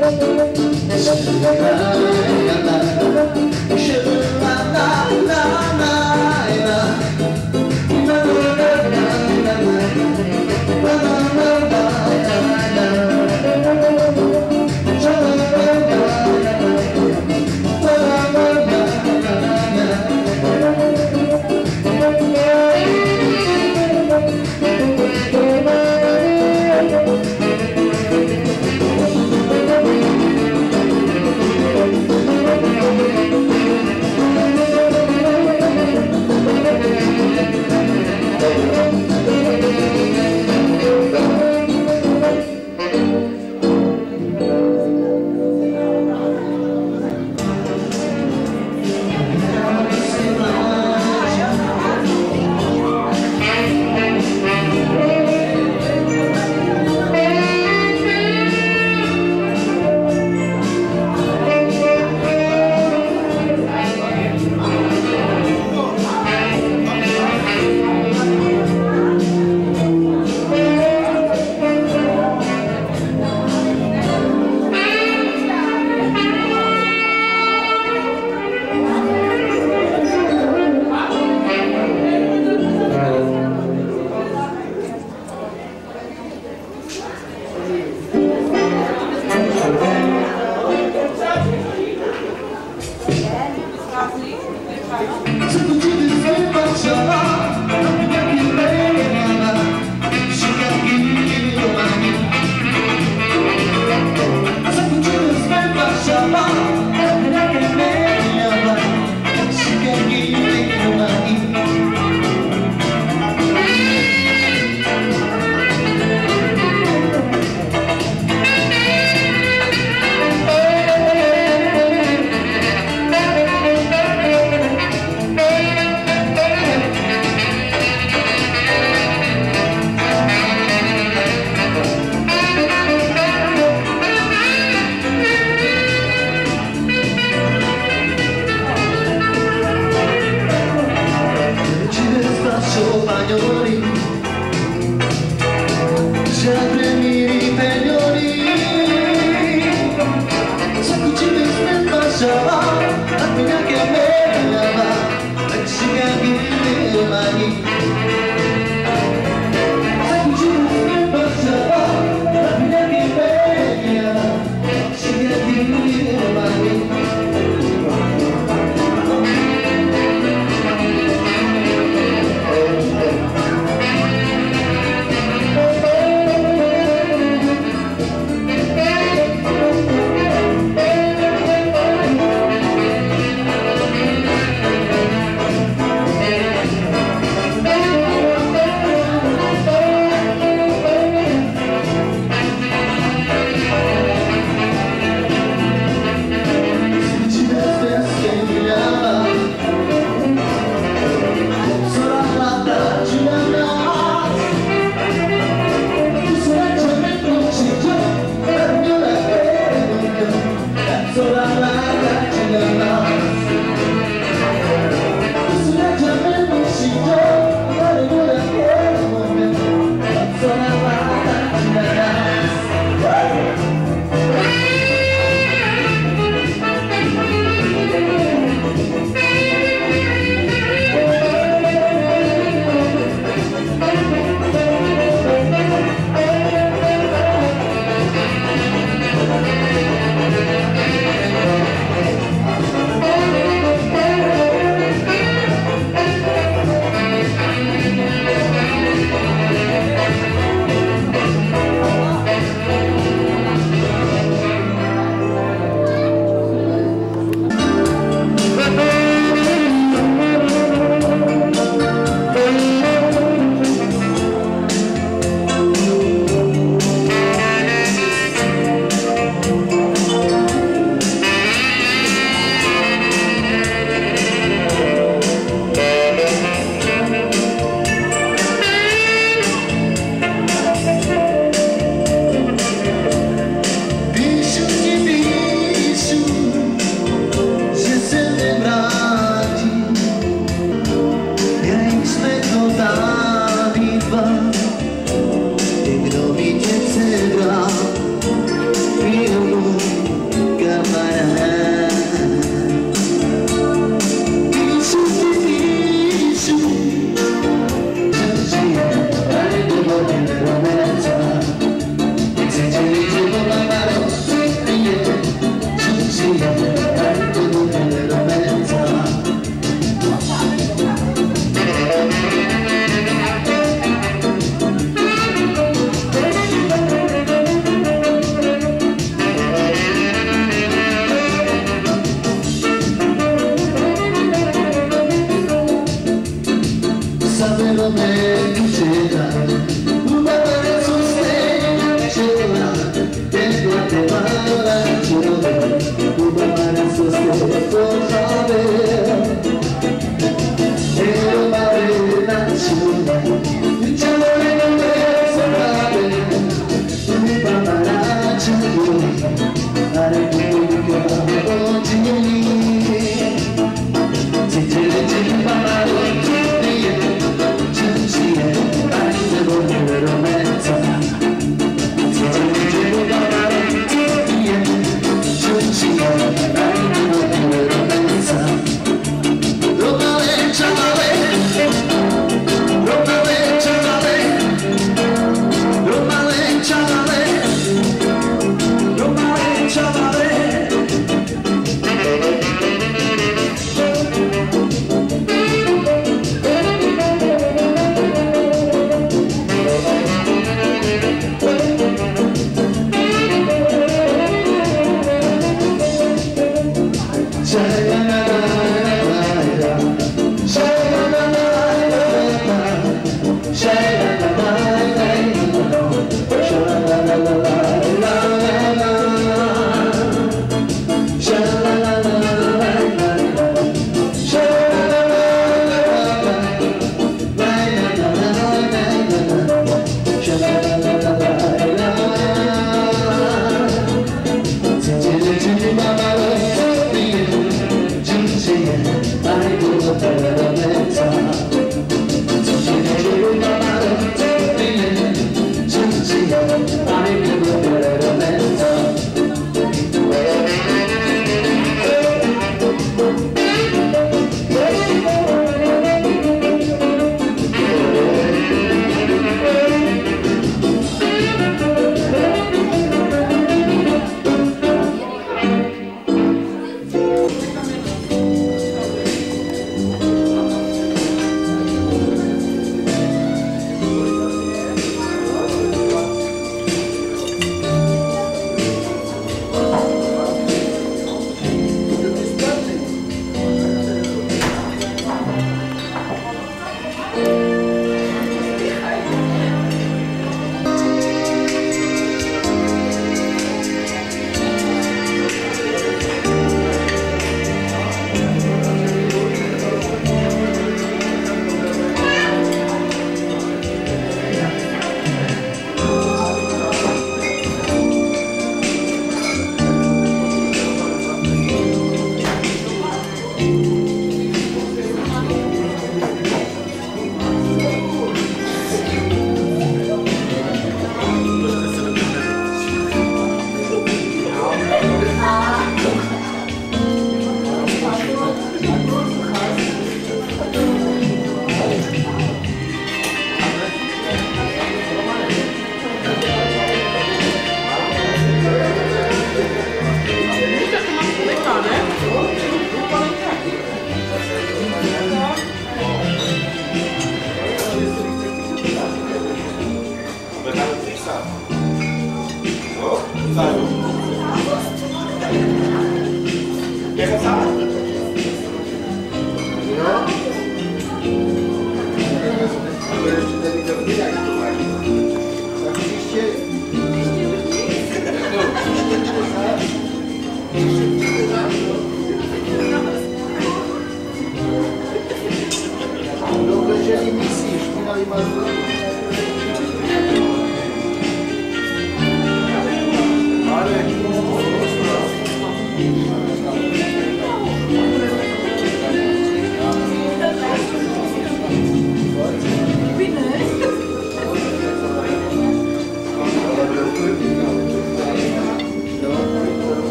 Thank.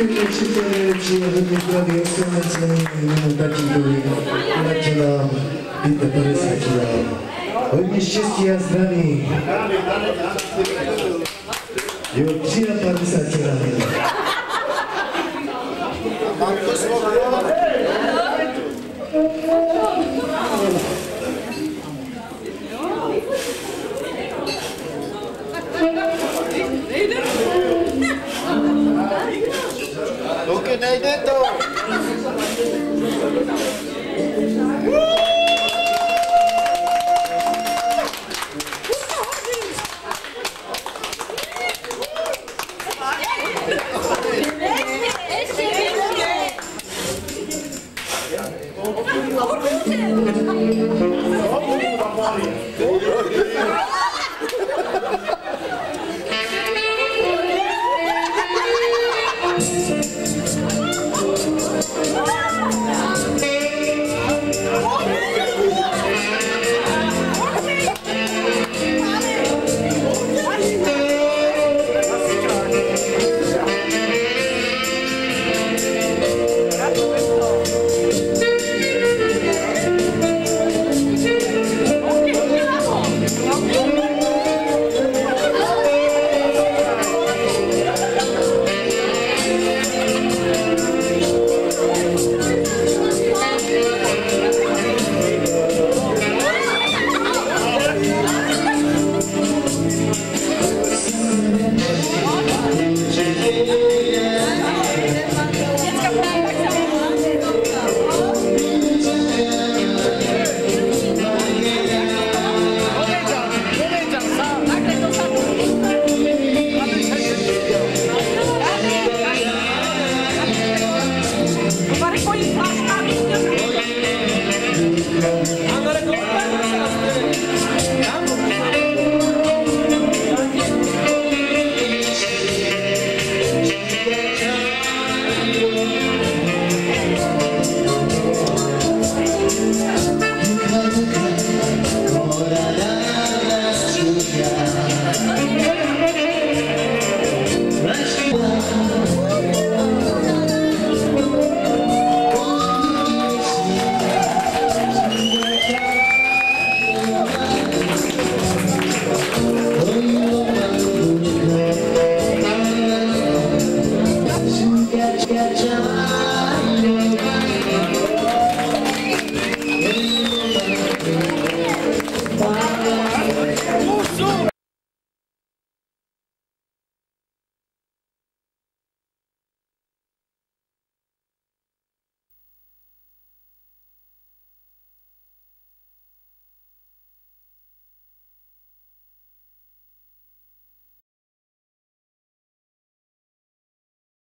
Všetko najlepšie a hodne zdraví a slnečné jméno tatínkovi. Máte nám 55 vám. Hodně štěstí a zdraví. Jo, 53 vám. Luky, nejde 東京大デー